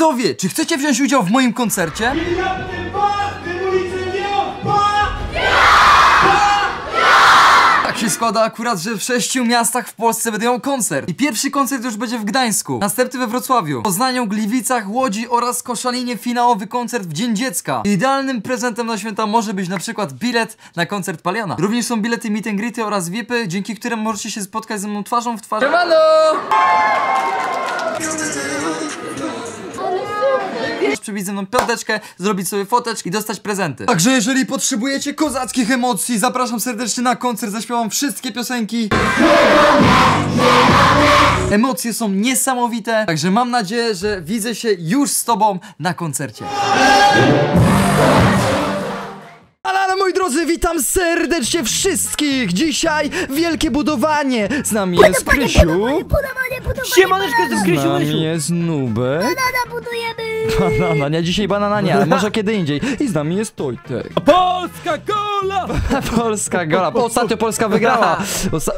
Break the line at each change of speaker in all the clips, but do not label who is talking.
Widzowie, czy chcecie wziąć udział w moim koncercie? Tak się składa akurat, że w sześciu miastach w Polsce będą miał koncert. I pierwszy koncert już będzie w Gdańsku, następny we Wrocławiu, Poznaniu, Gliwicach, Łodzi oraz Koszalinie finałowy koncert w Dzień Dziecka. Idealnym prezentem na święta może być na przykład bilet na koncert Paliona. Również są bilety meet and greety oraz VIPy, dzięki którym możecie się spotkać ze mną twarzą w twarz. Siemano! Przybić ze mną piąteczkę, zrobić sobie foteczki i dostać prezenty. Także jeżeli potrzebujecie kozackich emocji, zapraszam serdecznie na koncert, zaśpiewam wszystkie piosenki. Emocje są niesamowite, także mam nadzieję, że widzę się już z tobą na koncercie. Ale, ale moi drodzy, witam serdecznie wszystkich! Dzisiaj wielkie budowanie! Z nami jest Krysiu,
Budowanie, budowanie,
Siemaneczko, jestem
z
Krysiu,
nami jest Nubek,
Banana budujemy!
banana, nie dzisiaj banana nie, ale może kiedy indziej. I z nami jest Tojtek.
Polska gola!
Polska gola. Bo ostatnio Polska wygrała. Osta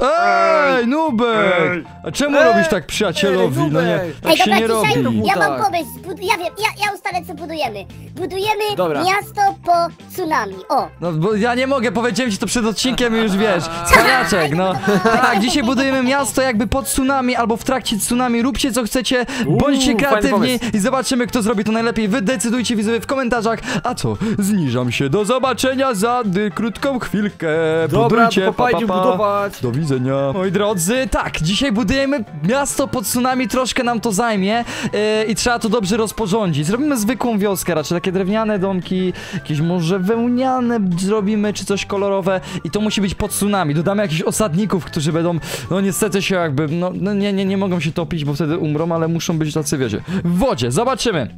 Ej, Nubek! A czemu
Ej!
robisz tak przyjacielowi?
Ej,
No nie,
Nubek!
tak się nie
dobra, dzisiaj
robi.
ja mam
Tak.
pomysł, ja wiem, ja, ja ustalę co budujemy. Budujemy
Dobra.
miasto po tsunami, o!
No bo ja nie mogę, powiedziałem ci to przed odcinkiem i już wiesz. Skaniaczek, no. Tak, dzisiaj budujemy miasto jakby pod tsunami albo w trakcie tsunami. Róbcie co chcecie, bądźcie
Uuu,
kreatywni i zobaczymy kto zrobi to najlepiej. Wy decydujcie widzowie w komentarzach. A co? Zniżam się. Do zobaczenia za krótką chwilkę.
Dobra,
Budujcie,
to
pa, pa, pa.
budować.
Do widzenia. Moi drodzy, tak, dzisiaj budujemy miasto pod tsunami, troszkę nam to zajmie yy, i trzeba to dobrze rozporządzić. Zrobimy zwykłą wioskę, raczej takie drewniane domki, jakieś może wełniane zrobimy, czy coś kolorowe i to musi być pod tsunami. Dodamy jakichś osadników, którzy będą, no niestety się jakby, no, no nie, nie, nie mogą się topić, bo wtedy umrą, ale muszą być tacy, wiecie, w wodzie. Zobaczymy.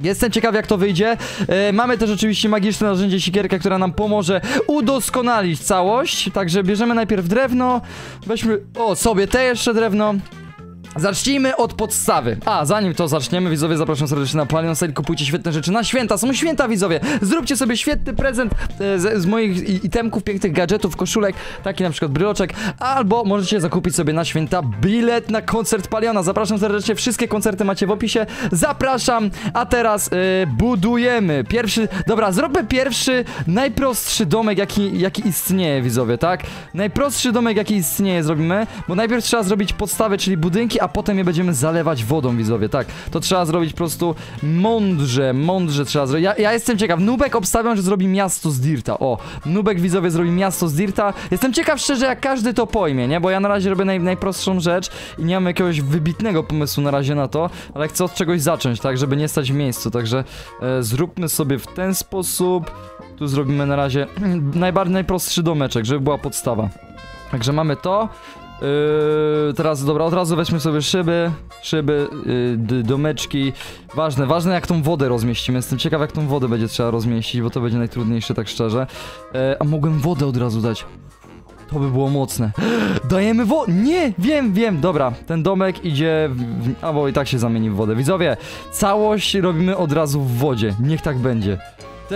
Jestem ciekaw jak to wyjdzie. E, mamy też oczywiście magiczne narzędzie sikierkę, która nam pomoże udoskonalić całość. Także bierzemy najpierw drewno. Weźmy, o sobie te jeszcze drewno. Zacznijmy od podstawy. A, zanim to zaczniemy, widzowie, zapraszam serdecznie na Palion Sale. Kupujcie świetne rzeczy na święta. Są święta, widzowie. Zróbcie sobie świetny prezent e, z, z moich itemków, pięknych gadżetów, koszulek, taki na przykład bryloczek. Albo możecie zakupić sobie na święta bilet na koncert Paliona. Zapraszam serdecznie. Wszystkie koncerty macie w opisie. Zapraszam. A teraz e, budujemy. Pierwszy, dobra, zróbmy pierwszy, najprostszy domek, jaki, jaki istnieje, widzowie, tak? Najprostszy domek, jaki istnieje, zrobimy. Bo najpierw trzeba zrobić podstawę, czyli budynki, a potem je będziemy zalewać wodą, widzowie, tak? To trzeba zrobić po prostu mądrze, mądrze trzeba zrobić. Ja, ja jestem ciekaw, Nubek obstawiam, że zrobi miasto z Dirta. O, Nubek, widzowie, zrobi miasto z Dirta. Jestem ciekaw szczerze, jak każdy to pojmie, nie? Bo ja na razie robię naj, najprostszą rzecz i nie mam jakiegoś wybitnego pomysłu na razie na to, ale chcę od czegoś zacząć, tak? Żeby nie stać w miejscu, także e, zróbmy sobie w ten sposób. Tu zrobimy na razie najbardziej najprostszy domeczek, żeby była podstawa. Także mamy to. Yy, teraz dobra, od razu weźmy sobie szyby, szyby, yy, domeczki. Ważne, ważne jak tą wodę rozmieścimy. Jestem ciekaw jak tą wodę będzie trzeba rozmieścić, bo to będzie najtrudniejsze, tak szczerze. Yy, a mogłem wodę od razu dać. To by było mocne. Dajemy wodę. Nie, wiem, wiem. Dobra, ten domek idzie. W, w, a bo i tak się zamieni w wodę. Widzowie, całość robimy od razu w wodzie. Niech tak będzie.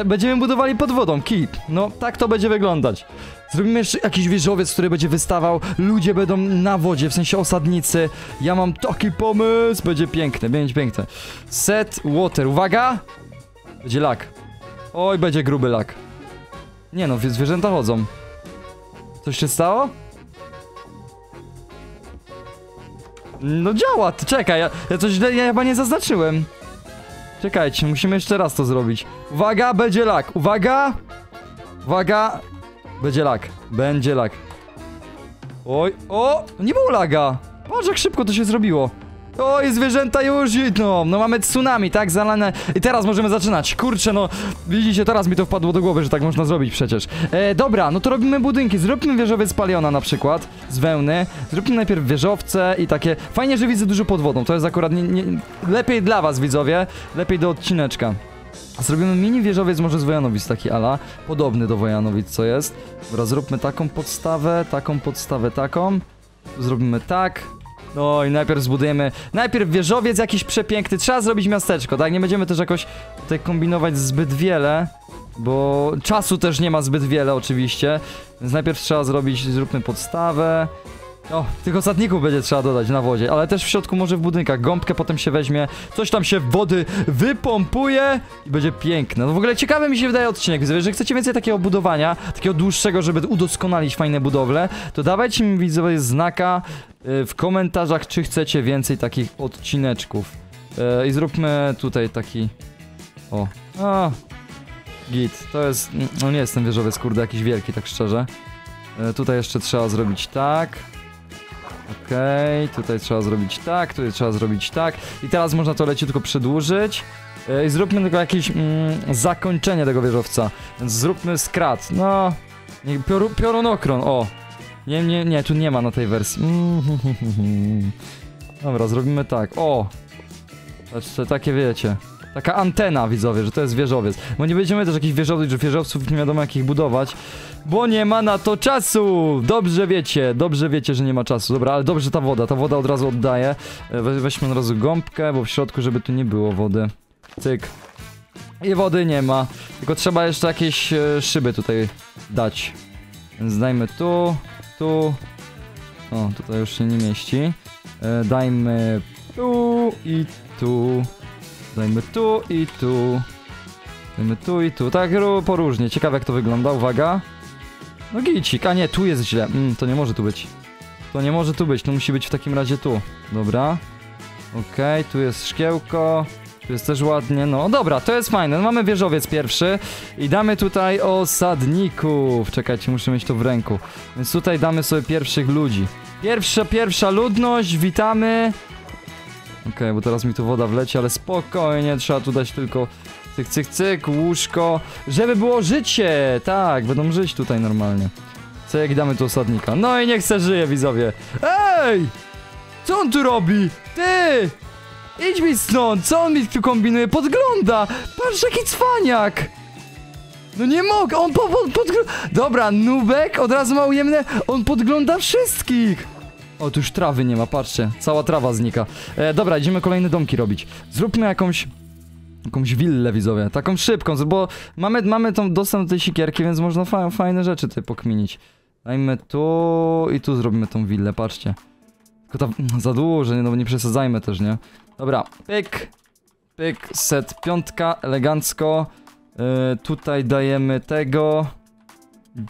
Będziemy budowali pod wodą, kit. No, tak to będzie wyglądać. Zrobimy jeszcze jakiś wieżowiec, który będzie wystawał. Ludzie będą na wodzie, w sensie osadnicy. Ja mam taki pomysł. Będzie piękne, będzie piękne. Set water. Uwaga! Będzie lak. Oj, będzie gruby lak. Nie no, wie- zwierzęta chodzą. Coś się stało? No działa, czekaj, ja, ja coś źle, ja chyba nie zaznaczyłem. Czekajcie, musimy jeszcze raz to zrobić. Uwaga, będzie lak, uwaga! Uwaga! Będzie lak, będzie lak. Oj, o! Nie było laga! Patrz jak szybko to się zrobiło. Oj, zwierzęta już idą. No mamy tsunami, tak? Zalane. I teraz możemy zaczynać. Kurczę, no. Widzicie, teraz mi to wpadło do głowy, że tak można zrobić przecież. E, dobra, no to robimy budynki. Zróbmy wieżowiec paliona na przykład. Z wełny. Zróbmy najpierw wieżowce i takie. Fajnie, że widzę dużo pod wodą. To jest akurat nie, nie... lepiej dla was, widzowie. Lepiej do odcineczka. Zrobimy mini wieżowiec może z Wojanowic taki ala, podobny do Wojanowic co jest. Dobra, zróbmy taką podstawę, taką podstawę, taką. Zrobimy tak. No i najpierw zbudujemy, najpierw wieżowiec jakiś przepiękny, trzeba zrobić miasteczko, tak? Nie będziemy też jakoś tutaj kombinować zbyt wiele, bo czasu też nie ma zbyt wiele oczywiście. Więc najpierw trzeba zrobić, zróbmy podstawę. O, tych osadników będzie trzeba dodać na wodzie, ale też w środku może w budynkach. Gąbkę potem się weźmie, coś tam się wody wypompuje i będzie piękne. No w ogóle ciekawy mi się wydaje odcinek. Widzowie, Jeżeli chcecie więcej takiego budowania, takiego dłuższego, żeby udoskonalić fajne budowle, to dawajcie mi widzowie znaka y, w komentarzach, czy chcecie więcej takich odcineczków. Y, I zróbmy tutaj taki... O. A. Git. To jest... No nie jest ten wieżowiec, kurde, jakiś wielki, tak szczerze. Y, tutaj jeszcze trzeba zrobić tak. Okej, tutaj trzeba zrobić tak, tutaj trzeba zrobić tak. I teraz można to leciutko przedłużyć. E, I zróbmy tylko jakieś mm, zakończenie tego wieżowca. Więc zróbmy skrat. No. Nie, Pioru, piorunokron, o. Nie, nie, nie, tu nie ma na tej wersji. Mm, Dobra, zrobimy tak. O! Znaczy, takie wiecie. Taka antena, widzowie, że to jest wieżowiec. Bo nie będziemy też jakichś wieżowców, że wieżowców nie wiadomo jakich budować. Bo nie ma na to czasu! Dobrze wiecie, dobrze wiecie, że nie ma czasu. Dobra, ale dobrze ta woda, ta woda od razu oddaje. We, weźmy od razu gąbkę, bo w środku, żeby tu nie było wody. Cyk. I wody nie ma. Tylko trzeba jeszcze jakieś e, szyby tutaj dać. Więc dajmy tu, tu. O, tutaj już się nie mieści. E, dajmy tu i tu. Dajmy tu i tu. Dajmy tu i tu. Tak poróżnie. Ciekawe jak to wygląda. Uwaga. No gicik. A nie, tu jest źle. Mm, to nie może tu być. To nie może tu być. To musi być w takim razie tu. Dobra. Okej, tu jest szkiełko. Tu jest też ładnie. No dobra, to jest fajne. No, mamy wieżowiec pierwszy. I damy tutaj osadników. Czekajcie, muszę mieć to w ręku. Więc tutaj damy sobie pierwszych ludzi. Pierwsza, pierwsza ludność. Witamy. Okej, bo teraz mi tu woda wleci, ale spokojnie, trzeba tu dać tylko cyk, cyk, cyk, łóżko, żeby było życie, tak, będą żyć tutaj normalnie. Cyk, damy tu osadnika. No i niech se żyje, widzowie. Ej! Co on tu robi? Ty! Idź mi stąd, co on mi tu kombinuje? Podgląda! Patrz, jaki cwaniak! No nie mogę, on po, po, podgląda... Dobra, Nubek, od razu ma ujemne, on podgląda wszystkich! O, tu już trawy nie ma, patrzcie. Cała trawa znika. E, dobra, idziemy kolejne domki robić. Zróbmy jakąś... Jakąś willę, widzowie. Taką szybką, bo mamy, mamy tą dostęp do tej sikierki, więc można fa fajne rzeczy tutaj pokminić. Dajmy tu i tu zrobimy tą willę, patrzcie. Tylko ta, za dużo, nie, no nie przesadzajmy też, nie? Dobra, pyk, pyk, set piątka, elegancko. E, tutaj dajemy tego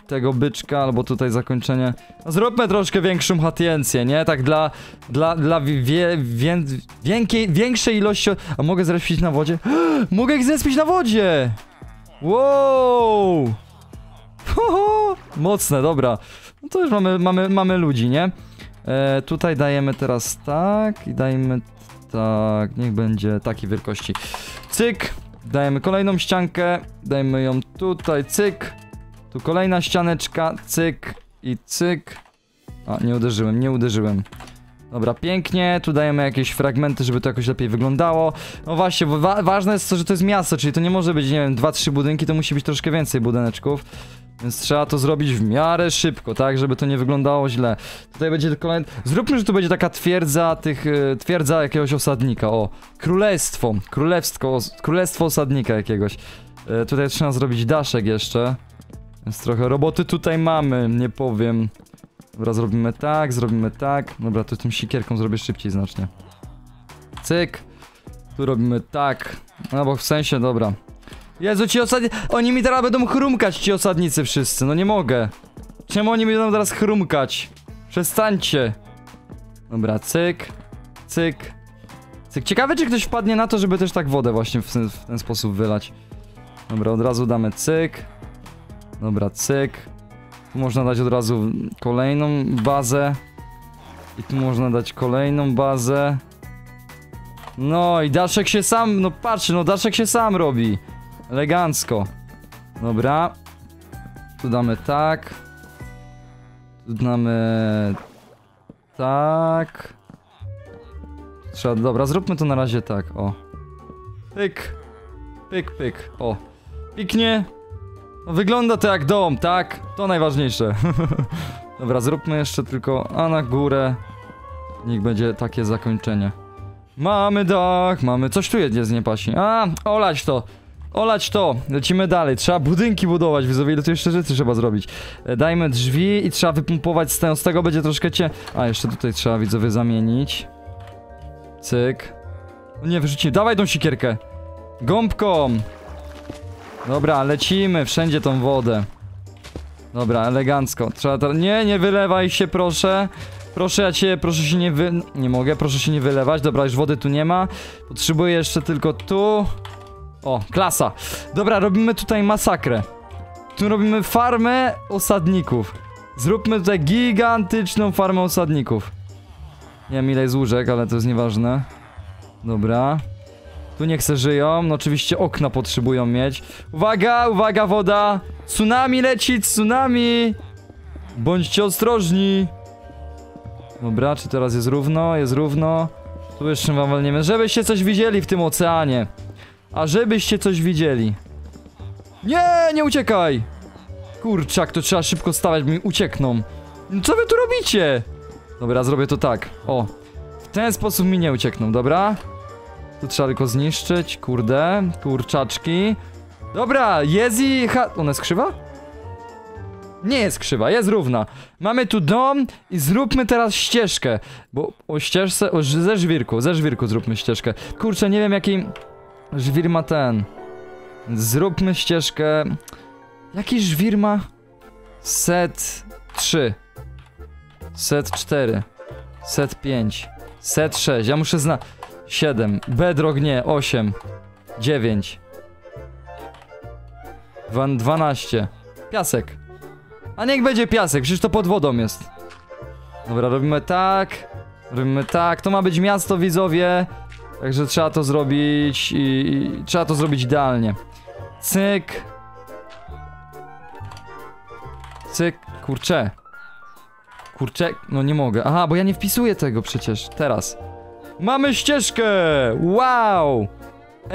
tego byczka, albo tutaj zakończenie. No zróbmy troszkę większą hatiencję, nie? Tak dla, dla, dla wie, wię, więkiej, większej ilości... A mogę zrespić na wodzie? mogę ich zrespić na wodzie! Wow! Ho! Mocne, dobra. No to już mamy, mamy, mamy ludzi, nie? E, tutaj dajemy teraz tak i dajemy tak, niech będzie takiej wielkości. Cyk, dajemy kolejną ściankę, dajmy ją tutaj, cyk. Tu kolejna ścianeczka, cyk i cyk. A, nie uderzyłem, nie uderzyłem. Dobra, pięknie, tu dajemy jakieś fragmenty, żeby to jakoś lepiej wyglądało. No właśnie, bo wa ważne jest to, że to jest miasto, czyli to nie może być, nie wiem, 2-3 budynki, to musi być troszkę więcej budyneczków. Więc trzeba to zrobić w miarę szybko, tak, żeby to nie wyglądało źle. Tutaj będzie kolejny... Zróbmy, że tu będzie taka twierdza tych... y, twierdza jakiegoś osadnika, o. Królestwo, królewsko, os królestwo osadnika jakiegoś. Y, tutaj trzeba zrobić daszek jeszcze. Więc trochę roboty tutaj mamy, nie powiem. Dobra, zrobimy tak, zrobimy tak. Dobra, to tym sikierką zrobię szybciej znacznie. Cyk. Tu robimy tak. No bo w sensie, dobra. Jezu, ci osadnicy... Oni mi teraz będą chrumkać, ci osadnicy wszyscy. No nie mogę. Czemu oni mi będą teraz chrumkać? Przestańcie. Dobra, cyk. Cyk. Cyk. Ciekawe, czy ktoś wpadnie na to, żeby też tak wodę właśnie w ten, w ten sposób wylać. Dobra, od razu damy cyk. Dobra, cyk. Tu można dać od razu kolejną bazę. I tu można dać kolejną bazę. No i daszek się sam, no patrz, no daszek się sam robi. Elegancko. Dobra. Tu damy tak. Tu damy tak. Trzeba, dobra, zróbmy to na razie tak, o. Pyk. Pyk, pyk, o. Piknie. No, wygląda to jak dom, tak? To najważniejsze. Dobra, zróbmy jeszcze tylko, a na górę niech będzie takie zakończenie. Mamy dach, mamy... Coś tu jest nie pasi. A, olać to. olać to, lecimy dalej. Trzeba budynki budować, widzowie, ile tu jeszcze rzeczy trzeba zrobić. E, Dajmy drzwi i trzeba wypompować z tego, z tego będzie troszkę cie... A, jeszcze tutaj trzeba, widzowie, zamienić. Cyk. Nie, wyrzucimy, dawaj tą sikierkę. Gąbką. Dobra, lecimy, wszędzie tą wodę. Dobra, elegancko. Trzeba. Nie, nie wylewaj się, proszę. Proszę, ja cię, proszę się nie wy... Nie mogę, proszę się nie wylewać. Dobra, już wody tu nie ma. Potrzebuję jeszcze tylko tu. O, klasa. Dobra, robimy tutaj masakrę. Tu robimy farmę osadników. Zróbmy tutaj gigantyczną farmę osadników. Nie wiem ile jest łóżek, ale to jest nieważne. Dobra. Tu niech se żyją. No oczywiście okna potrzebują mieć. Uwaga, uwaga, woda! Tsunami leci, tsunami! Bądźcie ostrożni! Dobra, czy teraz jest równo? Jest równo. Tu jeszcze wam walniemy. Żebyście coś widzieli w tym oceanie. A żebyście coś widzieli. Nie, nie uciekaj! Kurczak, to trzeba szybko stawać, bo mi uciekną. No Co wy tu robicie? Dobra, zrobię to tak. O. W ten sposób mi nie uciekną, dobra? Tu trzeba tylko zniszczyć, kurde, kurczaczki. Dobra, jest i ha... Ona jest krzywa? Nie jest krzywa, jest równa. Mamy tu dom i zróbmy teraz ścieżkę. Bo o ścieżce, o, ze żwirku, ze żwirku zróbmy ścieżkę. Kurczę, nie wiem jaki żwir ma ten. Zróbmy ścieżkę. Jaki żwir ma? Set 3. Set 4. Set 5. Set 6. Ja muszę zna... 7. Bedrock nie. 8. 9. Dwa- 12. Piasek. A niech będzie piasek, przecież to pod wodą jest. Dobra, robimy tak. Robimy tak. To ma być miasto, widzowie. Także trzeba to zrobić i, i trzeba to zrobić idealnie. Cyk. Cyk. Kurczę. Kurczę. No nie mogę. Aha, bo ja nie wpisuję tego przecież. Teraz. Mamy ścieżkę! Wow!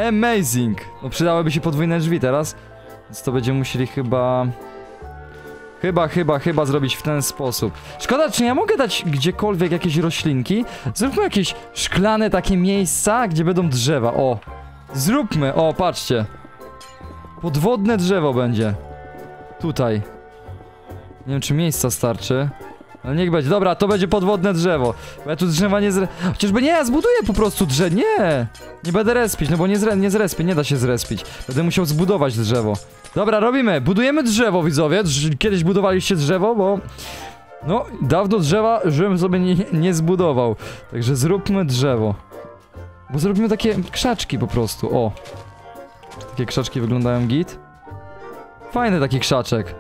Amazing! No przydałyby się podwójne drzwi teraz. Więc to będziemy musieli chyba... Chyba, chyba, chyba zrobić w ten sposób. Szkoda, czy ja mogę dać gdziekolwiek jakieś roślinki? Zróbmy jakieś szklane takie miejsca, gdzie będą drzewa. O! Zróbmy! O, patrzcie! Podwodne drzewo będzie. Tutaj. Nie wiem, czy miejsca starczy. Ale niech będzie. Dobra, to będzie podwodne drzewo. Bo ja tu drzewa nie zre... Chociażby nie, ja zbuduję po prostu drzewo. Nie! Nie będę respić, no bo nie, zre... nie zrespię, nie da się zrespić. Będę musiał zbudować drzewo. Dobra, robimy. Budujemy drzewo, widzowie. Kiedyś budowaliście drzewo, bo... No, dawno drzewa, żebym sobie nie, nie zbudował. Także zróbmy drzewo. Bo zrobimy takie krzaczki po prostu, o. Takie krzaczki wyglądają git? Fajny taki krzaczek.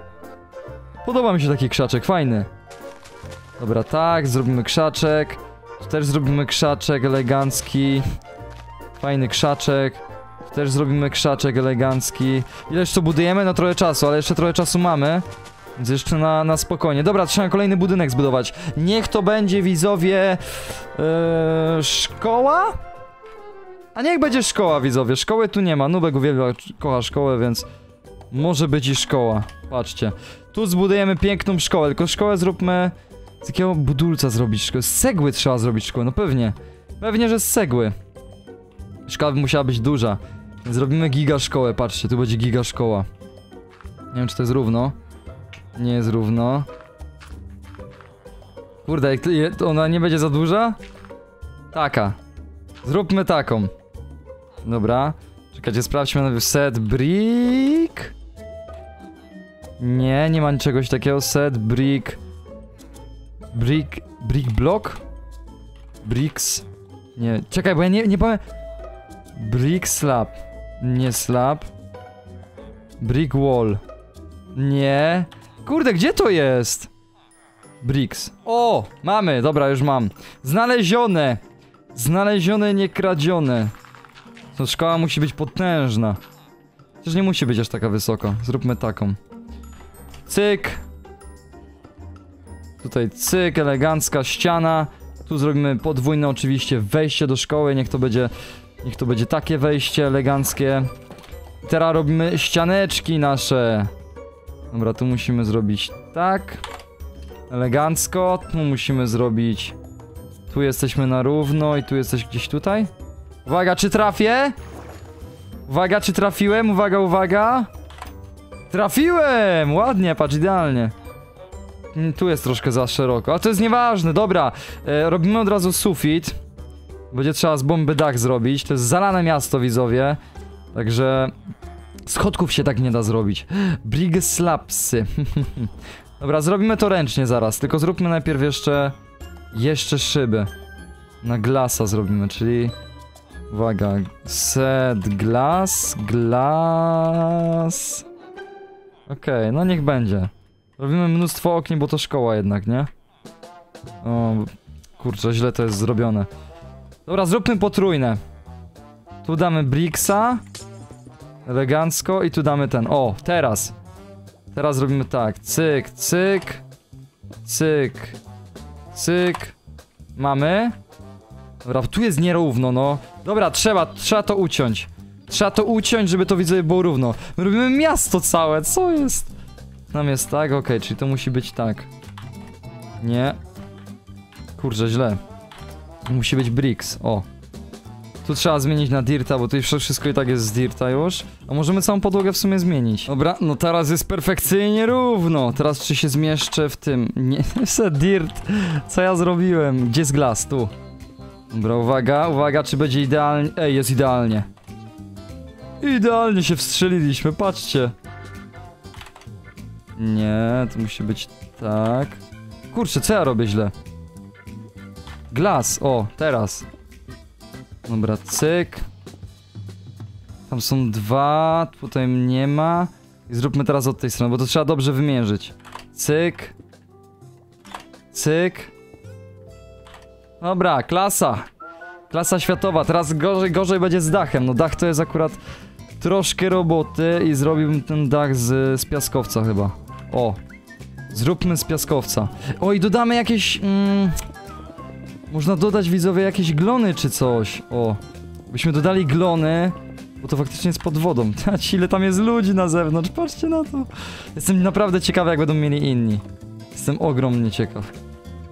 Podoba mi się taki krzaczek, fajny. Dobra, tak, zrobimy krzaczek. Tu też zrobimy krzaczek elegancki. Fajny krzaczek. Tu też zrobimy krzaczek elegancki. Ileż to budujemy? No trochę czasu, ale jeszcze trochę czasu mamy. Więc jeszcze na, na spokojnie. Dobra, trzeba kolejny budynek zbudować. Niech to będzie widzowie. Yy, szkoła? A niech będzie szkoła, widzowie. Szkoły tu nie ma. Nubek uwielbia, kocha szkołę, więc może być i szkoła. Patrzcie. Tu zbudujemy piękną szkołę, tylko szkołę zróbmy. Z jakiego budulca zrobić szkołę? Z cegły trzeba zrobić szkołę, no pewnie. Pewnie, że z cegły. Szkoła by musiała być duża. Zrobimy giga szkołę, patrzcie, tu będzie giga szkoła. Nie wiem, czy to jest równo. Nie jest równo. Kurde, ona nie będzie za duża? Taka. Zróbmy taką. Dobra. Czekajcie, sprawdźmy najpierw set brick. Nie, nie ma czegoś takiego. Set brick. Brick. Brick block? Bricks. Nie, czekaj, bo ja nie, nie powiem. Brick slab. Nie slab. Brick wall. Nie. Kurde, gdzie to jest? Bricks. O! Mamy, dobra, już mam. Znalezione. Znalezione, nie kradzione. To szkoła musi być potężna. Przecież nie musi być aż taka wysoka. Zróbmy taką. Cyk. Tutaj cyk, elegancka ściana. Tu zrobimy podwójne oczywiście wejście do szkoły. Niech to będzie, niech to będzie takie wejście eleganckie. Teraz robimy ścianeczki nasze. Dobra, tu musimy zrobić tak. Elegancko. Tu musimy zrobić... Tu jesteśmy na równo i tu jesteś gdzieś tutaj. Uwaga, czy trafię? Uwaga, czy trafiłem? Uwaga, uwaga. Trafiłem! Ładnie, patrz, idealnie. Mm, Tu jest troszkę za szeroko, a to jest nieważne, dobra. E, robimy od razu sufit. Będzie trzeba z bomby dach zrobić. To jest zalane miasto, widzowie. Także schodków się tak nie da zrobić. Brig slapsy. Dobra, zrobimy to ręcznie zaraz, tylko zróbmy najpierw jeszcze jeszcze szyby. Na glasa zrobimy, czyli uwaga, set glass, glass. Okej, no niech będzie. Robimy mnóstwo okien, bo to szkoła jednak, nie? O, kurczę, źle to jest zrobione. Dobra, zróbmy potrójne. Tu damy Bricksa. Elegancko i tu damy ten. O, teraz. Teraz robimy tak. Cyk, cyk. Cyk. Cyk. Mamy. Dobra, tu jest nierówno, no. Dobra, trzeba, trzeba to uciąć. Trzeba to uciąć, żeby to widzowie było równo. My robimy miasto całe, co jest? Nam jest tak, okej, czyli to musi być tak. Nie. Kurczę, źle. Musi być bricks, o. Tu trzeba zmienić na dirta, bo tu wszystko i tak jest z dirta już. A możemy całą podłogę w sumie zmienić. Dobra, no teraz jest perfekcyjnie równo. Teraz czy się zmieszczę w tym... Nie, jeszcze dirt. Co ja zrobiłem? Gdzie jest glas? Tu. Dobra, uwaga, uwaga, czy będzie idealnie... Ej, jest idealnie. Idealnie się wstrzeliliśmy, patrzcie. Nie, to musi być tak. Kurczę, co ja robię źle? Glas, o, teraz. Dobra, cyk. Tam są dwa, tutaj nie ma. I zróbmy teraz od tej strony, bo to trzeba dobrze wymierzyć. Cyk. Cyk. Dobra, klasa. Klasa światowa. Teraz gorzej, gorzej będzie z dachem. No dach to jest akurat troszkę roboty i zrobiłbym ten dach z, z piaskowca chyba. O. Zróbmy z piaskowca. O i dodamy jakieś... Mm, można dodać widzowie jakieś glony czy coś. O. Byśmy dodali glony, bo to faktycznie jest pod wodą. Tać, ile tam jest ludzi na zewnątrz, patrzcie na to. Jestem naprawdę ciekawy, jak będą mieli inni. Jestem ogromnie ciekaw.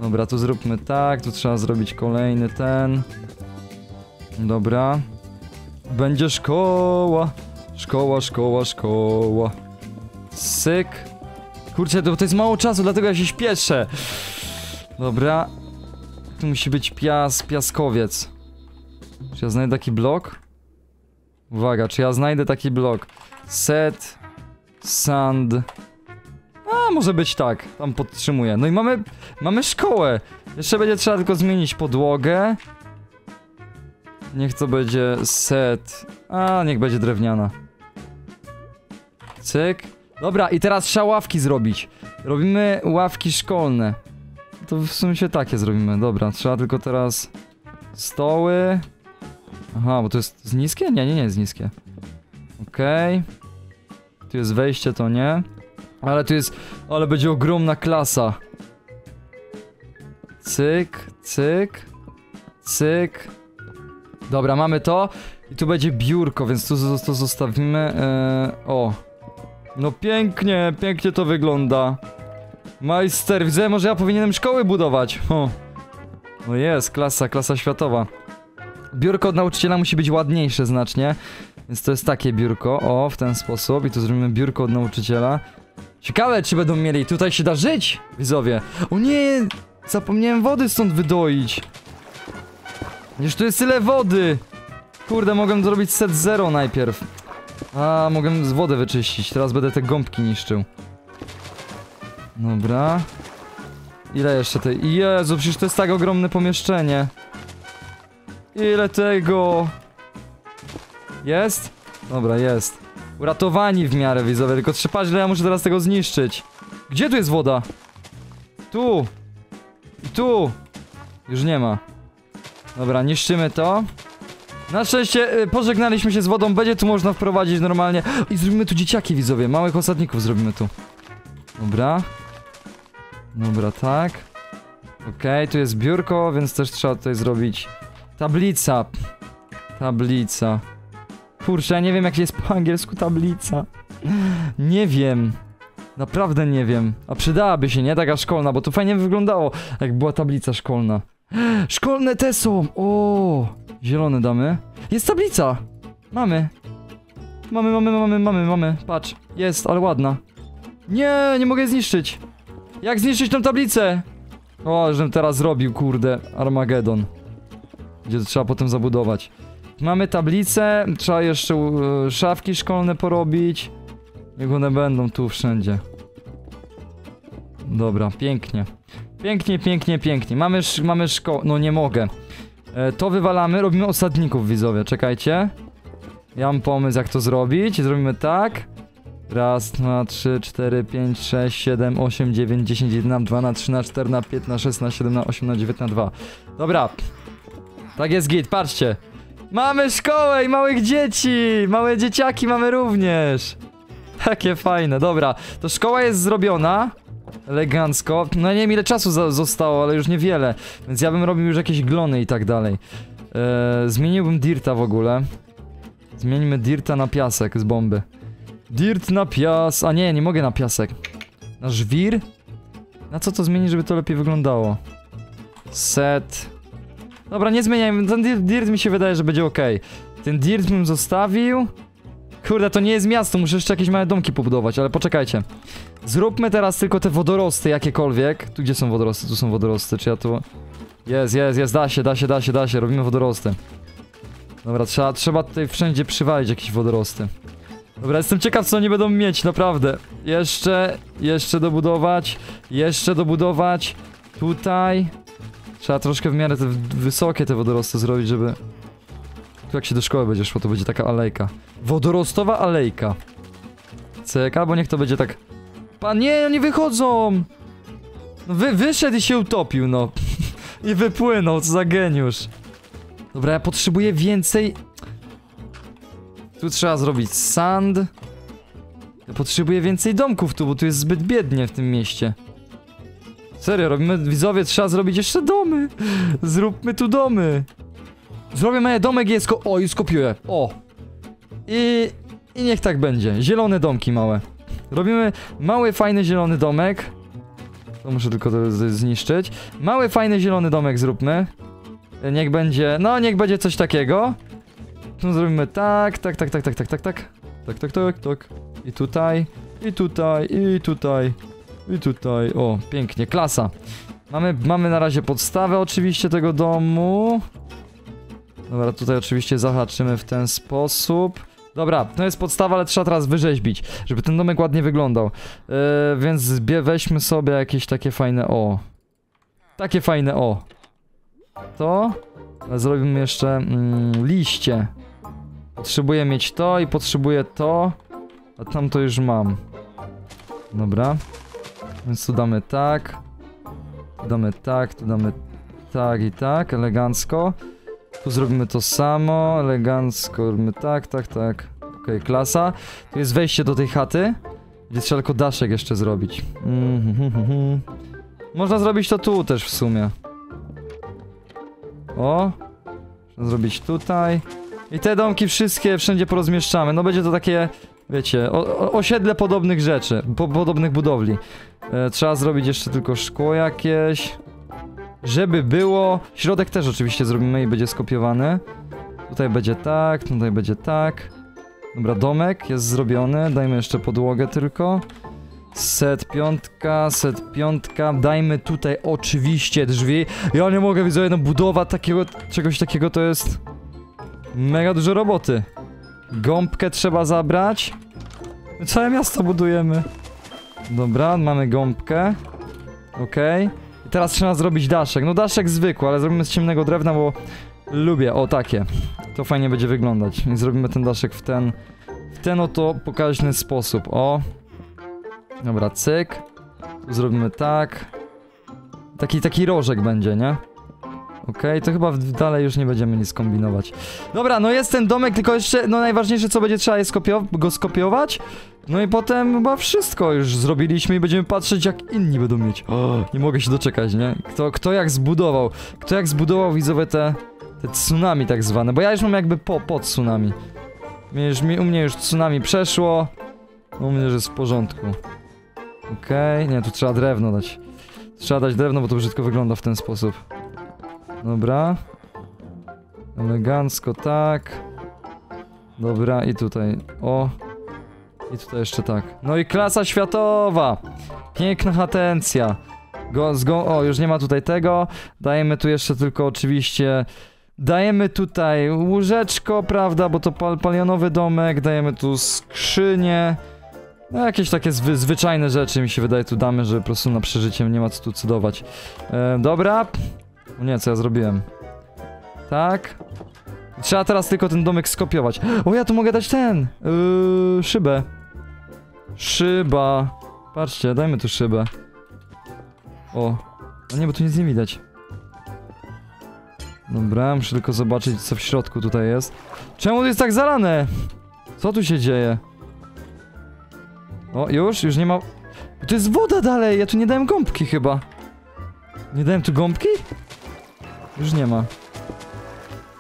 Dobra, tu zróbmy tak, tu trzeba zrobić kolejny ten. Dobra. Będzie szkoła. Szkoła, szkoła, szkoła. Syk. Kurczę, to, to jest mało czasu, dlatego ja się śpieszę. Dobra. Tu musi być pias, piaskowiec. Czy ja znajdę taki blok? Uwaga, czy ja znajdę taki blok? Set. Sand. A, może być tak. Tam podtrzymuję. No i mamy, mamy szkołę. Jeszcze będzie trzeba tylko zmienić podłogę. Niech to będzie set. A, niech będzie drewniana. Cyk. Dobra, i teraz trzeba ławki zrobić. Robimy ławki szkolne. To w sumie się takie zrobimy. Dobra, trzeba tylko teraz stoły. Aha, bo to jest z niskie? Nie, nie, nie jest niskie. Okej. Tu jest wejście, to nie. Ale tu jest... Ale będzie ogromna klasa. Cyk, cyk, cyk. Dobra, mamy to. I tu będzie biurko, więc tu to zostawimy. Eee, o. No pięknie, pięknie to wygląda. Majster, widzę, może ja powinienem szkoły budować. O. No jest, klasa, klasa światowa. Biurko od nauczyciela musi być ładniejsze znacznie. Więc to jest takie biurko, o, w ten sposób. I tu zrobimy biurko od nauczyciela. Ciekawe, czy będą mieli. Tutaj się da żyć, widzowie. O nie, zapomniałem wody stąd wydoić. Już tu jest tyle wody. Kurde, mogłem zrobić set zero najpierw. A, mogłem z wodę wyczyścić. Teraz będę te gąbki niszczył. Dobra. Ile jeszcze tej... Jezu, przecież to jest tak ogromne pomieszczenie. Ile tego? Jest? Dobra, jest. Uratowani w miarę widzowie, tylko trzeba źle, ja muszę teraz tego zniszczyć. Gdzie tu jest woda? Tu. I tu. Już nie ma. Dobra, niszczymy to. Na szczęście y, pożegnaliśmy się z wodą, będzie tu można wprowadzić normalnie. I zrobimy tu dzieciaki widzowie, małych osadników zrobimy tu. Dobra. Dobra, tak. Okej, tu jest biurko, więc też trzeba tutaj zrobić tablica. Tablica. Kurczę, ja nie wiem jak jest po angielsku tablica. Nie wiem. Naprawdę nie wiem. A przydałaby się, nie? Taka szkolna, bo to fajnie wyglądało, jak była tablica szkolna. Szkolne te są! O, Zielone damy. Jest tablica! Mamy. Mamy, mamy, mamy, mamy, mamy. Patrz, jest, ale ładna. Nie, nie mogę zniszczyć. Jak zniszczyć tą tablicę? O, żebym teraz zrobił, kurde, Armagedon. Gdzie to trzeba potem zabudować. Mamy tablicę, trzeba jeszcze e, szafki szkolne porobić. Niech one będą tu wszędzie. Dobra, pięknie. Pięknie, pięknie, pięknie. Mamy, sz mamy szkołę. No nie mogę. E, to wywalamy, robimy osadników widzowie, czekajcie. Ja mam pomysł jak to zrobić. Zrobimy tak. Raz, dwa, trzy, cztery, pięć, sześć, siedem, osiem, dziewięć, dziesięć, jeden, dwa, na trzy, na cztery, na pięć, na sześć, na siedem, na osiem, na dziewięć, na dwa. Dobra. Tak jest git, patrzcie. Mamy szkołę i małych dzieci! Małe dzieciaki mamy również! Takie fajne, dobra. To szkoła jest zrobiona. Elegancko. No nie wiem ile czasu za- zostało, ale już niewiele. Więc ja bym robił już jakieś glony i tak dalej. Eee, zmieniłbym dirta w ogóle. Zmieńmy dirta na piasek z bomby. Dirt na pias... A nie, nie mogę na piasek. Na żwir? Na co to zmienić, żeby to lepiej wyglądało? Set... Dobra, nie zmieniajmy. Ten dirt, dirt mi się wydaje, że będzie ok. Ten dirt bym zostawił. Kurde, to nie jest miasto, muszę jeszcze jakieś małe domki pobudować, ale poczekajcie. Zróbmy teraz tylko te wodorosty jakiekolwiek. Tu gdzie są wodorosty? Tu są wodorosty, czy ja tu... Jest, jest, jest, da się, da się, da się, da się, robimy wodorosty. Dobra, trzeba, trzeba tutaj wszędzie przywalić jakieś wodorosty. Dobra, jestem ciekaw co oni będą mieć, naprawdę. Jeszcze, jeszcze dobudować, jeszcze dobudować. Tutaj. Trzeba troszkę w miarę te wysokie te wodorosty zrobić, żeby... Tu jak się do szkoły będzie szło, to będzie taka alejka. Wodorostowa alejka. Cyk, albo niech to będzie tak... Pan, nie, nie wychodzą! No wy, wyszedł i się utopił, no. I wypłynął, co za geniusz. Dobra, ja potrzebuję więcej... Tu trzeba zrobić sand. Ja potrzebuję więcej domków tu, bo tu jest zbyt biednie w tym mieście. Serio, robimy, widzowie, trzeba zrobić jeszcze domy. Zróbmy tu domy. Zrobię moje domek i je O, i skopiuję. O. I... I niech tak będzie. Zielone domki małe. Robimy mały, fajny zielony domek. To muszę tylko to zniszczyć. Mały, fajny zielony domek zróbmy. Niech będzie... No, niech będzie coś takiego. Tu zrobimy tak, tak, tak, tak, tak, tak, tak, tak. Tak, tak, tak, tak. I tutaj, i tutaj, i tutaj, i tutaj. O, pięknie, klasa. Mamy, mamy na razie podstawę oczywiście tego domu. Dobra, tutaj oczywiście zahaczymy w ten sposób. Dobra, to jest podstawa, ale trzeba teraz wyrzeźbić, żeby ten domek ładnie wyglądał. Yy, więc weźmy sobie jakieś takie fajne o. Takie fajne o. To. Zrobimy jeszcze mm, liście. Potrzebuję mieć to i potrzebuję to. A tam to już mam. Dobra. Więc tu damy tak. Tu damy tak, tu damy tak i tak, elegancko. Tu zrobimy to samo, elegancko robimy tak, tak, tak. Okej, klasa. Tu jest wejście do tej chaty, gdzie trzeba tylko daszek jeszcze zrobić. Mhm, mhm, mhm. Można zrobić to tu też w sumie. O! Można zrobić tutaj. I te domki wszystkie wszędzie porozmieszczamy. No będzie to takie, wiecie, o, o, osiedle podobnych rzeczy, po, podobnych budowli. E, trzeba zrobić jeszcze tylko szkło jakieś. Żeby było. Środek też oczywiście zrobimy i będzie skopiowany. Tutaj będzie tak, tutaj będzie tak. Dobra, domek jest zrobiony. Dajmy jeszcze podłogę tylko. Set piątka, set piątka. Dajmy tutaj oczywiście drzwi. Ja nie mogę widzieć, no budowa takiego, czegoś takiego to jest mega dużo roboty. Gąbkę trzeba zabrać. Całe miasto budujemy. Dobra, mamy gąbkę. Okej. I teraz trzeba zrobić daszek. No daszek zwykły, ale zrobimy z ciemnego drewna, bo lubię. O, takie. To fajnie będzie wyglądać. I zrobimy ten daszek w ten... W ten oto pokaźny sposób. O. Dobra, cyk. Zrobimy tak. Taki, taki rożek będzie, nie? Okej, to chyba dalej już nie będziemy nic kombinować. Dobra, no jest ten domek, tylko jeszcze, no najważniejsze co będzie trzeba jest skopio go skopiować. No i potem chyba wszystko już zrobiliśmy i będziemy patrzeć jak inni będą mieć. O, nie mogę się doczekać, nie? Kto, kto jak zbudował, kto jak zbudował widzowie te, te tsunami tak zwane, bo ja już mam jakby po, po tsunami. Już, mi, u mnie już tsunami przeszło, u mnie już jest w porządku. Okej, nie, tu trzeba drewno dać. Trzeba dać drewno, bo to brzydko wygląda w ten sposób. Dobra. Elegancko, tak. Dobra, i tutaj. O. I tutaj jeszcze tak. No i klasa światowa. Piękna hatencja. Go, zgo, o, już nie ma tutaj tego. Dajemy tu jeszcze tylko oczywiście... Dajemy tutaj łóżeczko, prawda, bo to pal, palionowy domek. Dajemy tu skrzynię. No jakieś takie zwy, zwyczajne rzeczy mi się wydaje tu damy, że po prostu na przeżycie nie ma co tu cudować. E, dobra. O nie, co ja zrobiłem? Tak. Trzeba teraz tylko ten domek skopiować. O, ja tu mogę dać ten. Yy, szybę. Szyba. Patrzcie, dajmy tu szybę. O. O nie, bo tu nic nie widać. Dobra, muszę tylko zobaczyć, co w środku tutaj jest. Czemu to jest tak zalane? Co tu się dzieje? O, już? Już nie ma... To jest woda dalej, ja tu nie dałem gąbki chyba. Nie dałem tu gąbki? Już nie ma.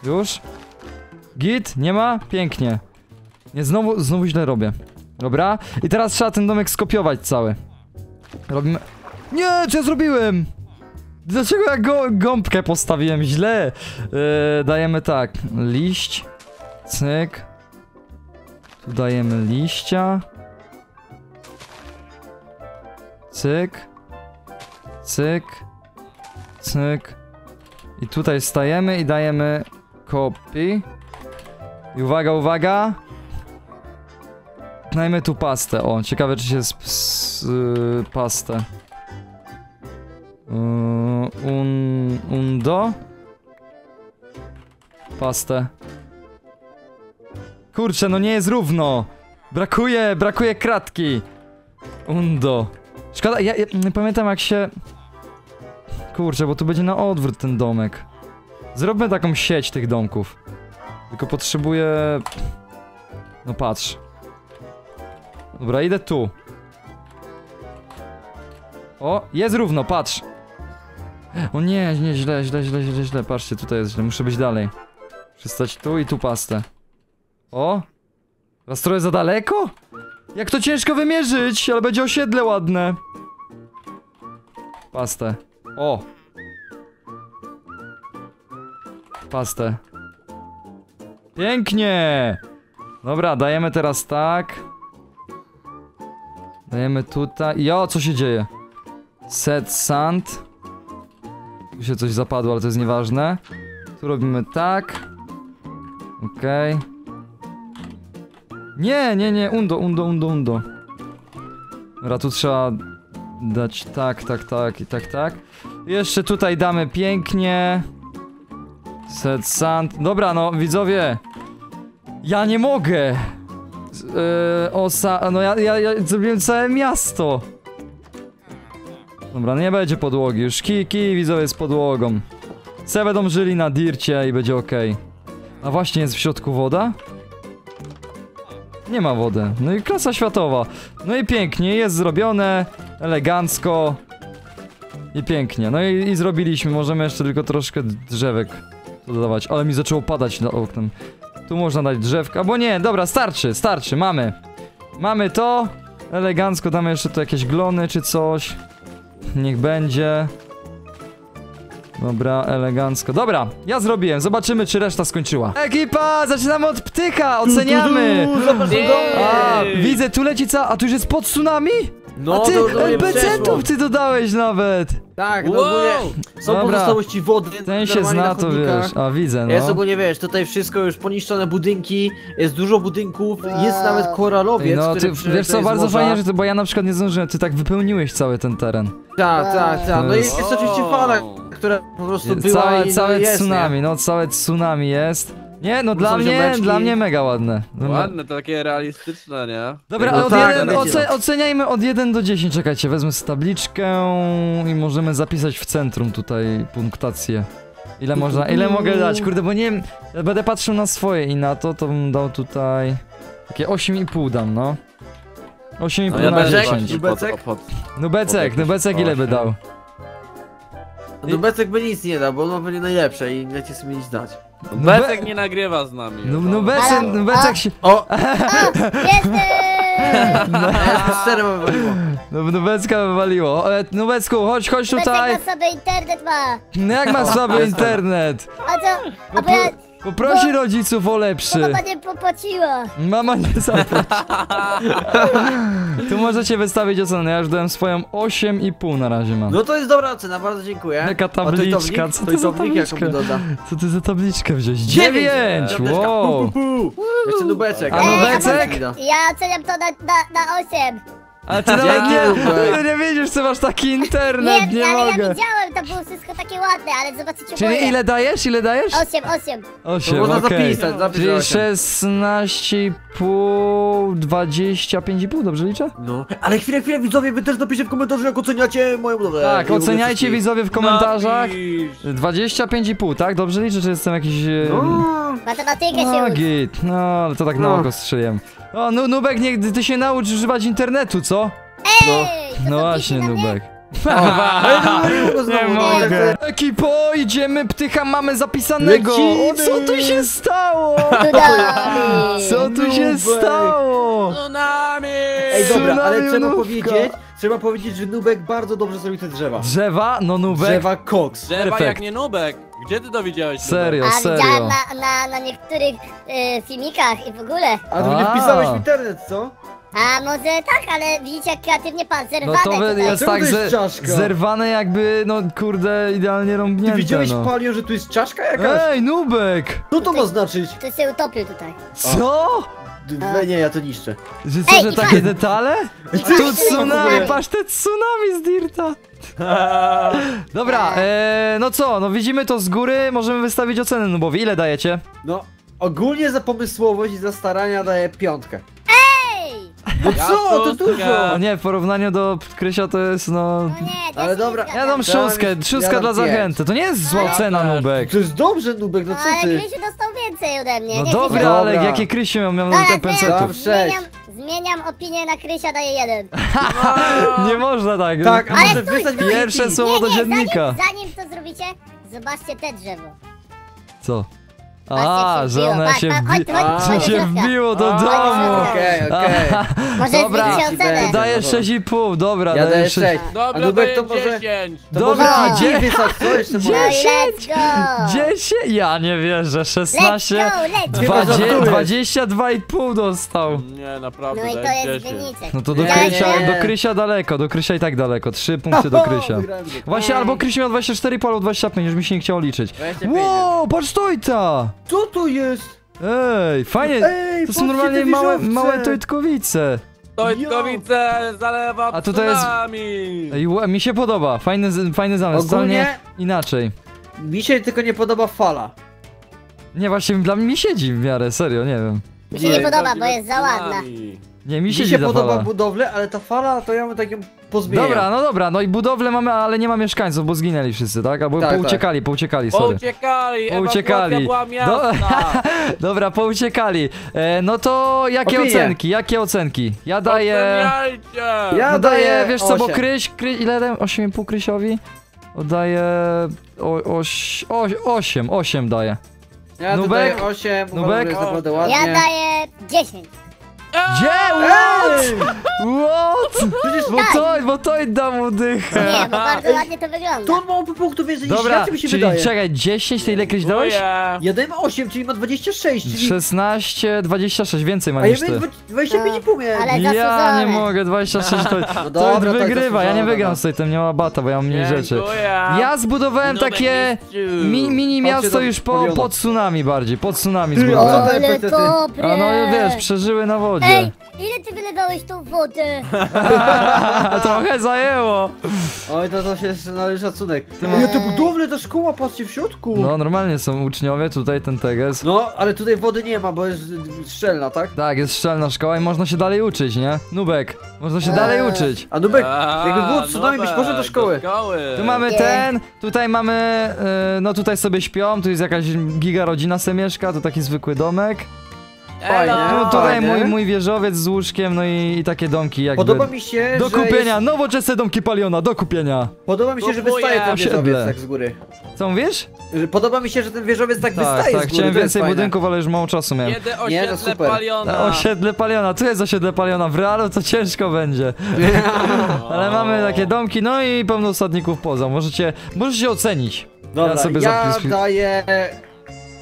Już? Git? Nie ma? Pięknie. Nie, znowu, znowu źle robię. Dobra, i teraz trzeba ten domek skopiować cały. Robimy... Nie, co ja zrobiłem? Dlaczego ja go, gąbkę postawiłem źle? Yy, dajemy tak, liść, cyk. Tu dajemy liścia. Cyk. Cyk. Cyk. I tutaj stajemy i dajemy copy. I uwaga, uwaga. Dajmy tu pastę. O, ciekawe czy się sp- s- y, pastę. Y, un, undo. Pastę. Kurczę, no nie jest równo. Brakuje, brakuje kratki. Undo. Szkoda, ja, ja nie pamiętam jak się... Kurczę, bo tu będzie na odwrót ten domek. Zróbmy taką sieć tych domków. Tylko potrzebuję... No patrz. Dobra, idę tu. O, jest równo, patrz. O nie, nie, źle, źle, źle, źle, źle. Patrzcie, tutaj jest źle, muszę być dalej. Przystać tu i tu pastę. O! Raz trochę za daleko? Jak to ciężko wymierzyć, ale będzie osiedle ładne. Pastę. O! Pastę. Pięknie! Dobra, dajemy teraz tak. Dajemy tutaj. Jo, co się dzieje? Set sand. Tu się coś zapadło, ale to jest nieważne. Tu robimy tak. Okej. Nie, nie, nie, undo, undo, undo, undo. Dobra, tu trzeba dać tak, tak, tak i tak, tak. Jeszcze tutaj damy pięknie. Set sand. Dobra, no widzowie. Ja nie mogę. Yy, osa. No ja, ja, ja zrobiłem całe miasto. Dobra, nie będzie podłogi. Już kij widzowie z podłogą. Se będą żyli na dircie i będzie ok. A właśnie jest w środku woda? Nie ma wody. No i klasa światowa. No i pięknie, jest zrobione, elegancko. I pięknie. No i, i zrobiliśmy. Możemy jeszcze tylko troszkę drzewek dodawać. Ale mi zaczęło padać na oknem. Tu można dać drzewka, albo nie, dobra, starczy, starczy, mamy. Mamy to. Elegancko damy jeszcze tu jakieś glony czy coś. Niech będzie. Dobra, elegancko. Dobra, ja zrobiłem. Zobaczymy, czy reszta skończyła. Ekipa, zaczynamy od ptyka, oceniamy. A, widzę, tu leci ca... A tu już jest pod tsunami?
No,
A ty
to.
NPC-ów ty dodałeś nawet.
Tak, no
Wow!
ogólnie są
Dobra.
pozostałości wody.
Ten się zna,
na
to wiesz. A, widzę,
Jest
no.
ogólnie, wiesz, tutaj wszystko już poniszczone budynki, jest dużo budynków, jest
Wow.
nawet koralowiec,
No,
który
ty,
przy-
wiesz
to
co,
jest
bardzo
morza.
fajnie, że ty, bo ja na przykład nie zdążyłem, ty tak wypełniłeś cały ten teren.
Tak, tak, tak. No i
jest-
jest oczywiście fala, która po prostu była
Całe,
i no
całe
jest,
tsunami,
nie?
no całe tsunami jest. Nie, no dla mnie,
ziomeczki.
dla mnie mega ładne. No,
Ładne, to takie realistyczne, nie?
Dobra,
No
ale od
tak,
jeden, oce,
no.
oceniajmy od 1 do 10, czekajcie, wezmę sobie tabliczkę i możemy zapisać w centrum tutaj punktację. Ile można, ile mogę dać, kurde, bo nie wiem, ja będę patrzył na swoje i na to, to bym dał tutaj takie 8,5 dam, no. 8,5
No ja
na
też
Nubecek?
10.
właśnie pod,
Nubecek?
Nubecek, ile by dał?
No Becek by nic nie dał, bo on ma pewnie najlepsze i leci sobie nic dać.
Becek nie nagrywa z nami.
No,
no.
Nubecek,
Ale-
Nubecek się...
O!
Jestem!
Cztery ma wywaliło.
No, Nubecka wywaliło. E, Nubecku, chodź, chodź tutaj.
Becek na sobie internet ma!
No jak masz sobie internet?
A co? A bo ja,
Poprosi rodziców o
Bo
lepszy.
mama nie popłaciła.
Mama nie zapłaci. tu możecie wystawić ocenę, ja już dałem swoją 8,5 na razie mam.
No to jest dobra ocena, bardzo dziękuję.
Jaka tabliczka, co
To
za
jaką
tabliczka?
doda?
Co ty za tabliczkę wziąłeś?
Dziewięć!
9!
Piąteczka.
Wow!
Jeszcze nubeczek.
A nubeczek?
a to- Ja oceniam to na, na, na 8.
Ale ty nawet nie, ty nie widzisz, co masz taki internet,
Nie,
nie
ale
mogę.
ja widziałem, to było wszystko takie ładne, ale zobaczycie
Czyli
moje.
ile dajesz? Ile dajesz?
8, 8.
To
8,
można
okej.
zapisać, zapisz
Czyli
osiem.
16,5, 25,5, dobrze liczę?
No, ale chwilę, chwilę, widzowie, wy też napiszcie w komentarzu, jak oceniacie moją budowlę.
Tak,
I
oceniajcie
wszystkich.
widzowie w komentarzach.
Napisz.
25,5, tak? Dobrze liczę, czy jestem jakiś... e,
No,
Matematykę się
No
uczy.
git, no ale to tak na
No.
oko strzeliłem. O, nu Nubek, niech ty się naucz używać internetu, co? No
są
właśnie? Nubek.
no, nie mogę.
Ekipo, idziemy, ptycha mamy zapisanego. O,
Lecimy.
co tu się stało? Co tu się stało?
Tsunami!
Ej, dobra, ale
Tsunami
trzeba
nówka.
powiedzieć, trzeba powiedzieć, że Nubek bardzo dobrze zrobił te drzewa.
Drzewa? No Nubek.
Drzewa koks.
Drzewa
Perfekt.
jak nie nubek. Gdzie ty to widziałeś?
Serio,
A
serio.
widziałem na, na, na niektórych y, filmikach i w ogóle.
A to nie
A.
wpisałeś w internet, co?
A może tak, ale widzicie jak kreatywnie pan
No
zerwane
to wy-
tutaj.
jest
Czemu
tak
to jest
ze,
czaszka?
zerwane jakby, no kurde, idealnie
Ty
rąbnięte,
widziałeś,
no.
Palio, że tu jest czaszka jakaś?
Ej, Nubek!
Co to ma znaczyć?
To się utopił tutaj.
Co?
D- Nie, ja to niszczę.
Że co,
Ej,
że
i
takie detale?
Co
Tu tsunami? patrz te tsunami z Dirta. Dobra, e, no co, no widzimy to z góry, możemy wystawić ocenę Nubowi. Ile dajecie?
No, ogólnie za pomysłowość i za starania daję piątkę.
Ej!
No
Ja
co, to
szóstkę.
dużo!
No nie, w porównaniu do Krysia to jest no...
No nie, to
Ale dobra.
Ja dam szóstkę,
Ja dam
szóstka dla
pięć.
zachęty. To nie jest zła
Ale-
cena, Nubek.
To jest dobrze, Nubek, no co
Ale
ty?
Krysiu dostał więcej ode mnie.
No
nie
dobra,
Krysiu?
ale
Dobra.
jakie Krysiu miał, miał
Dobra,
ten
zmieniam,
pensetów.
Dam sześć.
zmieniam, zmieniam opinię na Krysia, daję jeden.
Nie można tak.
Tak, a
Ale
może
stój,
wysłać
stój.
Pierwsze słowo do
nie, nie,
dziennika.
Zanim, zanim to zrobicie, zobaczcie te drzewo.
Co? A, że ona
Patrz,
się
patrz,
wbi... Że się wbiło do domu.
Okej, okej.
Może
Dobra.
ocenę.
Dobra.
6,5, dobra,
Ja daję
daję
6.
6.
A
Dobra, daję
to może...
10.
To
Dobra,
może
dzie-
dzie... wysłać, co jeszcze
Dzie-
No
może?
i let's go!
10? Ja nie wierzę,
Let's
16.
go, let's go!
Chyba
Dwadzie-
żartujesz.
22,5 dostał.
Nie, naprawdę,
No i to jest
10.
wyniczek.
No to do
Nie,
Krysia,
nie.
do Krysia daleko, do Krysia i tak daleko. 3 punkty do Krysia.
Wygrałem go.
Właśnie albo Kryś miał 24, albo 25, już mi się nie chciało liczyć.
25.
Wow, patrz Tojta!
Co to jest?
Ej, fajnie.
Ej,
To są
patrzcie
normalnie
te
małe,
wieżowce.
małe tojtkowice.
Tojtkowice zalewa
A tutaj jest-
tsunami.
Ej, ła- mi się podoba, fajny, z- fajny zamysł, totalnie
Ogólnie
inaczej.
mi się tylko nie podoba fala.
Nie, właśnie dla mnie mi siedzi w miarę, serio, nie wiem.
Mi się nie podoba, bo jest za ładna.
Tsunami.
Nie, mi
Mi
siedzi
się podoba
fala.
budowle, ale ta fala to ja bym tak ją pozmieniał.
Dobra, no dobra, no i budowlę mamy, ale nie ma mieszkańców, bo zginęli wszyscy, tak? Albo
Tak, tak.
pouciekali, pouciekali, sorry.
Pouciekali,
Pouciekali.
była miasta.
Dobra, pouciekali. E, no to jakie
Opinie.
ocenki? Jakie ocenki? Ja daję...
Oceniajcie.
Ja
No daję, wiesz co, bo. Kryś, Kry, ile dałem? 8,5 Krysiowi? Oddaję... O, oś, oś, 8, 8 daję.
Ja
Nubek?
daję 8,
Nubek?
Ja daję 10.
Gdzie?
Ej!
What?
Przecież
Bo to, bo to da mu dychę.
Nie, bo bardzo ładnie to wygląda.
to on ma po punktu więcej niż
Dobra,
ja, co mi się
czyli
wydaje.
czekaj, 10, to ile Kryś dałeś?
Ja dałem 8, czyli ma 26, czyli...
16, 26, więcej ma
A ja
niż ty.
miałem 25,5 miałem.
Ale
Ja
zasłużone.
nie mogę, 26 to, to
dobra, tak
wygrywa, ja nie
zasłużone,
wygram
no.
z tej, nie ma bata, bo ja mam mniej rzeczy. Ja zbudowałem
Nubek
takie mi, mini miasto już po, po tsunami bardziej, po tsunami zbudowałem.
Ale dobre!
A no wiesz, przeżyły na wodzie.
Ej, ile ty wylewałeś tą wodę?
Trochę zajęło.
Oj, to, to się jeszcze należy szacunek.
ma-
Ja te budowle, ta szkoła, patrzcie w środku.
No normalnie są uczniowie, tutaj ten teges.
No, ale tutaj wody nie ma, bo jest y, szczelna, tak?
Tak, jest szczelna szkoła i można się dalej uczyć, nie? Nubek, można się
Eee.
dalej uczyć.
A Nubek,
A,
jakby było tsunami, byś poszedł do szkoły.
szkoły.
Tu mamy ten, tutaj mamy, e, no tutaj sobie śpią, tu jest jakaś giga rodzina se mieszka, to taki zwykły domek.
Fajnie.
Elo.
tutaj mój, mój wieżowiec z łóżkiem, no i, i takie domki jakby.
Podoba mi się,
Do
że
kupienia,
jest...
nowoczesne domki paliona, do kupienia.
Podoba mi się, że
Kupuję.
wystaje ten
Osiedle.
wieżowiec tak z góry.
Co mówisz?
Że Podoba mi się, że ten wieżowiec tak,
Tak,
wystaje
tak,
z góry.
chciałem
to jest
więcej
fajne.
budynków, ale już mało czasu miałem.
Kiedy
Nie, no
osiedle
super.
paliona.
Na osiedle paliona, tu jest osiedle paliona, w realu to ciężko będzie. Ale mamy takie domki, no i pełno osadników poza, możecie, możecie ocenić.
Dobra,
Ja sobie
ja
zapis-
daję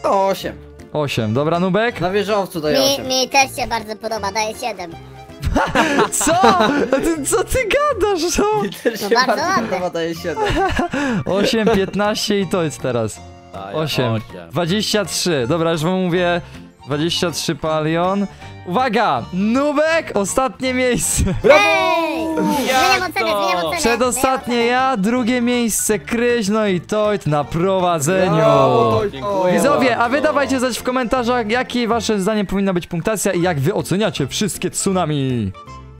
8.
8. Dobra, Nubek?
Na wieżowcu daję
Mi,
8.
mi też się bardzo podoba, daję 7.
Co? Ty, co ty gadasz? Co?
Też
No
się
bardzo
bardzo
ładne.
podoba, daję 7.
8, 15 i to jest teraz.
Daję
8. 23. Dobra, już wam mówię. 23 palion. Uwaga! Nubek! Ostatnie miejsce.
To?
ocenę.
Przedostatnie ja, drugie miejsce Kryś, no i Tojt na prowadzeniu.
Dziękuję
Widzowie, a wy
bardzo.
dawajcie znać w komentarzach, jakie wasze zdaniem powinna być punktacja i jak wy oceniacie wszystkie tsunami.